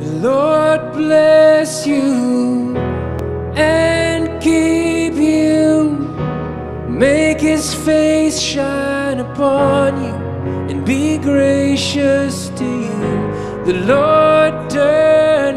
The Lord bless you and keep you. Make his face shine upon you and be gracious to you. The Lord turn